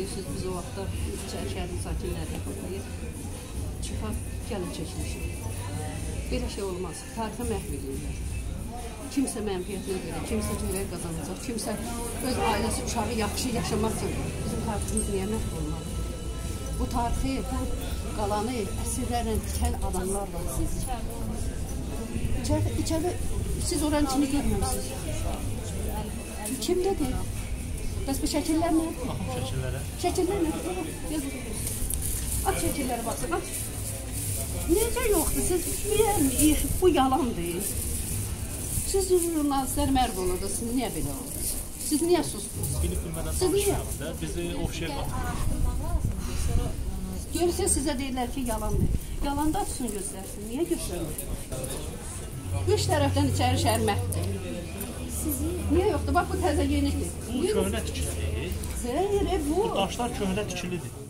bilirsiniz, biz o vaxtda İçəri şəhərin sakinləri buradayıq. Çıxar, gəlin çəkmişik. Belə şey olmaz. Tarixi məhv edirlər. Kimsə mənfiyyətinə görə, kimsə görək qazanacaq, kimsə öz ailəsi, uşağı yaxşı yaşamaq üçün bizim tariximiz niyə məhv olmalı? Bu tarixi, bu qalanı əsrlərlə tikən adamlar var siz. İçəridə, içəridə siz oranın içini görməmisiniz. Kimdədir? Bəs bu şəkillər nə? Şəkillərə. Şəkillər nə? Yazın. Aç şəkillərə baxsın, aç. Necə yoxdur? Siz deyir, bu yalandır. Siz jurnalistlər mərv olurdunuz. Niyə belə oldunuz? Siz niyə susdunuz? Bilib bilmədən danışmayalım da. Bizi oxşaya batırır. Görsə sizə deyirlər ki, yalandır. Yalanda açsın göstərsin. Niyə göstərmir? Üç tərəfdən içəri şəhər məhvdir. Niyə yoxdur? Bax bu təzə yenidir. Bu köhnə tikilidir. Xeyr, e, bu Daşlar köhnə tikilidir.